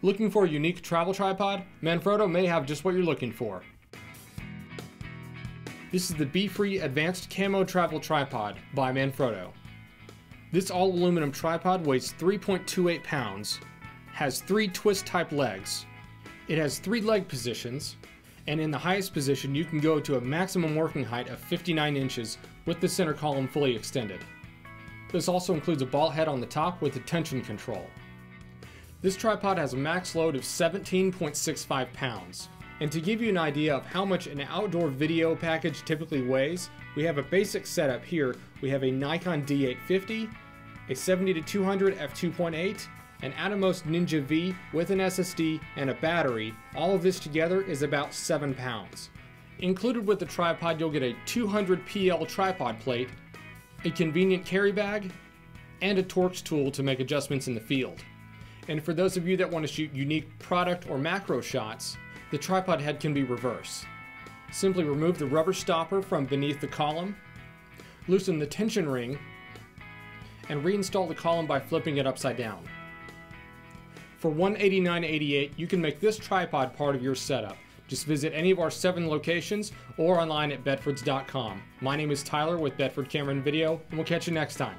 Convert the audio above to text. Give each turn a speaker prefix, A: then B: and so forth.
A: Looking for a unique travel tripod? Manfrotto may have just what you're looking for. This is the BeFree Advanced Camo Travel Tripod by Manfrotto. This all aluminum tripod weighs 3.28 pounds, has three twist type legs. It has three leg positions, and in the highest position you can go to a maximum working height of 59 inches with the center column fully extended. This also includes a ball head on the top with a tension control. This tripod has a max load of 17.65 pounds. And to give you an idea of how much an outdoor video package typically weighs, we have a basic setup here. We have a Nikon D850, a 70-200 f2.8, an Atomos Ninja V with an SSD, and a battery. All of this together is about 7 pounds. Included with the tripod, you'll get a 200 PL tripod plate, a convenient carry bag, and a Torx tool to make adjustments in the field. And for those of you that want to shoot unique product or macro shots, the tripod head can be reversed. Simply remove the rubber stopper from beneath the column, loosen the tension ring, and reinstall the column by flipping it upside down. For $189.88, you can make this tripod part of your setup. Just visit any of our seven locations or online at bedfords.com. My name is Tyler with Bedford Camera and Video, and we'll catch you next time.